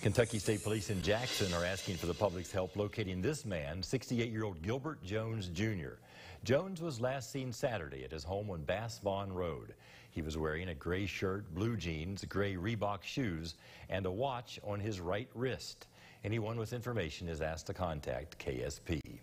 Kentucky State Police in Jackson are asking for the public's help locating this man, 68-year-old Gilbert Jones Jr. Jones was last seen Saturday at his home on Boss Vaughn Road. He was wearing a gray shirt, blue jeans, gray Reebok shoes, and a watch on his right wrist. Anyone with information is asked to contact KSP.